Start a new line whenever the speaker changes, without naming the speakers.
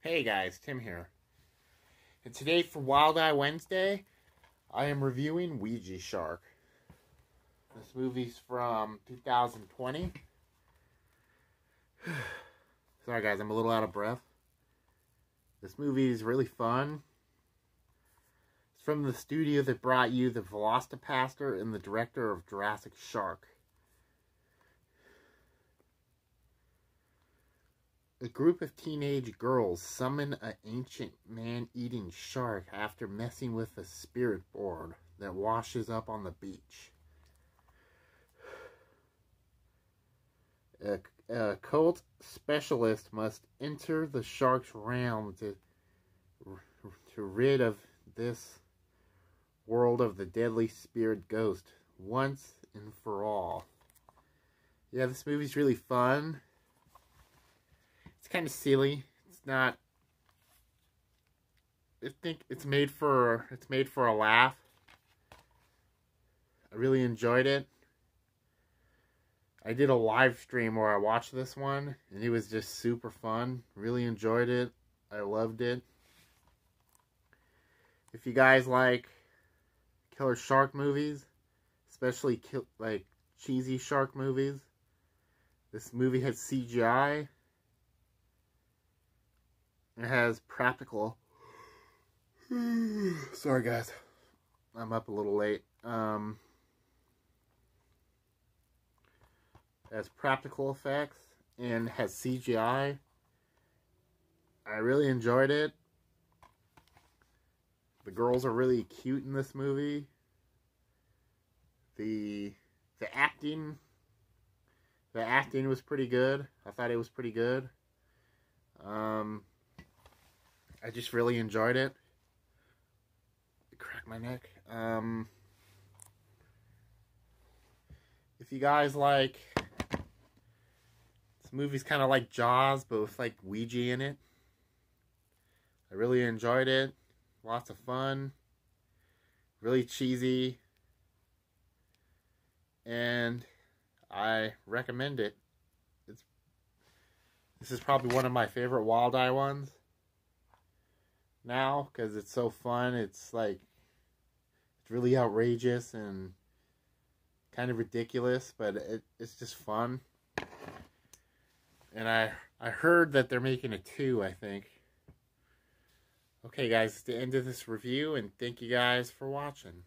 Hey guys, Tim here. And today for Wild Eye Wednesday, I am reviewing Ouija Shark. This movie's from 2020. Sorry guys, I'm a little out of breath. This movie is really fun. It's from the studio that brought you the VelociPastor and the director of Jurassic Shark. A group of teenage girls summon an ancient man-eating shark after messing with a spirit board that washes up on the beach. A, a cult specialist must enter the shark's realm to, to rid of this world of the deadly spirit ghost once and for all. Yeah, this movie's really fun it's kind of silly. It's not. I think it's made for it's made for a laugh. I really enjoyed it. I did a live stream where I watched this one, and it was just super fun. Really enjoyed it. I loved it. If you guys like killer shark movies, especially like cheesy shark movies, this movie has CGI it has practical. Sorry, guys. I'm up a little late. Um, has practical effects and has CGI. I really enjoyed it. The girls are really cute in this movie. The the acting the acting was pretty good. I thought it was pretty good. Um, I just really enjoyed it. Crack my neck. Um, if you guys like, this movie's kind of like Jaws, but with like Ouija in it. I really enjoyed it. Lots of fun. Really cheesy. And I recommend it. It's this is probably one of my favorite Wild Eye ones now because it's so fun. It's like it's really outrageous and kind of ridiculous, but it, it's just fun. And I I heard that they're making a two. I think. Okay, guys, it's the end of this review, and thank you guys for watching.